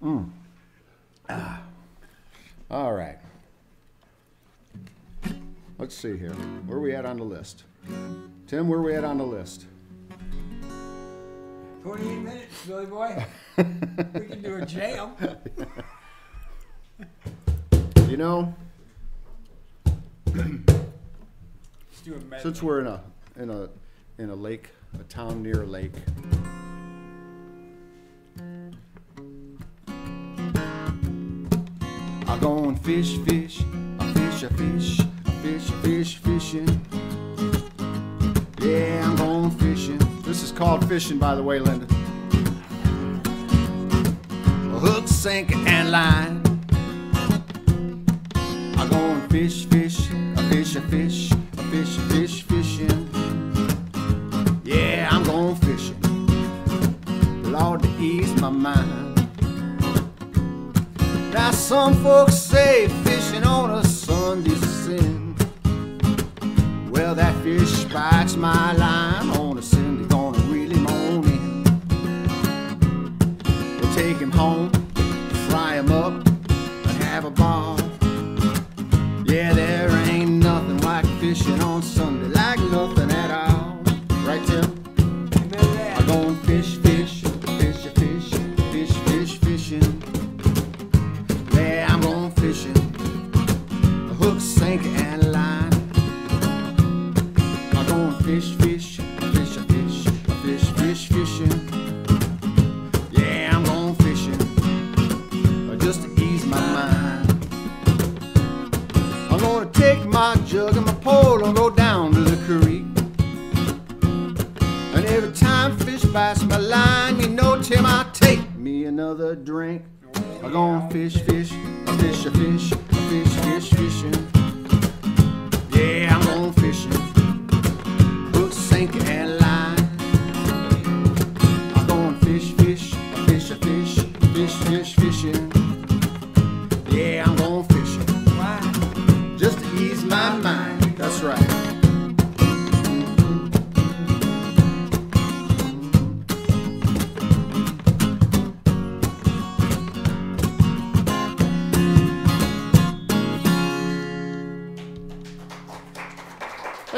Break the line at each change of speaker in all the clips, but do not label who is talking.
Mm. Ah. All right. Let's see here. Where are we at on the list? Tim, where are we at on the list?
28 minutes, Billy Boy. we can do a jam.
You know,
Let's do a
since we're in a in a in a lake, a town near a lake. I go and fish, fish, I fish, I fish, I fish, I fish, fishing. Yeah, I'm going fishing. This is called fishing, by the way, Lynda. Hook, sinker, and line. I go and fish, fish, I fish, I fish, I fish, I fish, fishing. Yeah, I'm going fishing. Lord, to ease my mind. Now some folks say fishing on a Sunday's sin. Well, that fish bites my line on a Sunday, gonna really moan in. We'll take him home, fry him up, and have a ball. Yeah, there ain't nothing like fishing on Sunday, like nothing at all. Right, Tim? Fish, fish, fish, fish, fish, fish, fishing. Yeah, I'm going fishing. Just to ease my mind. I'm gonna take my jug and my pole and go down to the creek. And every time fish bites my line, you know, Tim, I take me another drink. I'm gonna fish, fish, a fish, a fish, a fish, fish, fishing.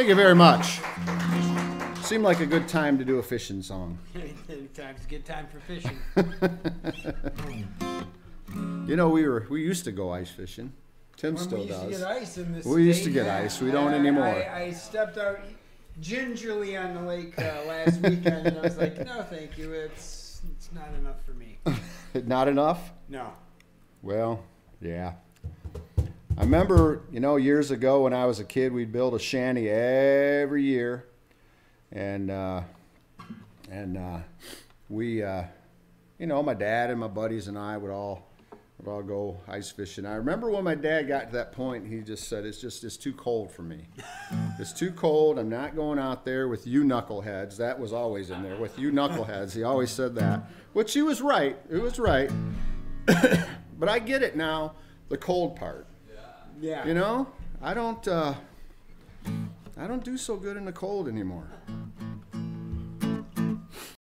Thank you very much. Seemed like a good time to do a fishing song.
Time's a good time for fishing.
You know, we were we used to go ice fishing. Tim
When
still
we used
does.
to get ice in this
We used to get ice. We don't
I-
anymore.
I, I stepped out gingerly on the lake uh, last weekend, and I was like, "No, thank you. It's it's not enough for me."
Not enough?
No.
Well, yeah. I remember, you know, years ago when I was a kid, we'd build a shanty every year, and uh, and uh, we, uh, you know, my dad and my buddies and I would all would all go ice fishing. I remember when my dad got to that point, he just said, "It's just it's too cold for me. It's too cold. I'm not going out there with you knuckleheads." That was always in there with you knuckleheads. He always said that, which he was right. It was right. but I get it now. The cold part.
Yeah.
You know, I don't. Uh, I don't do so good in the cold anymore.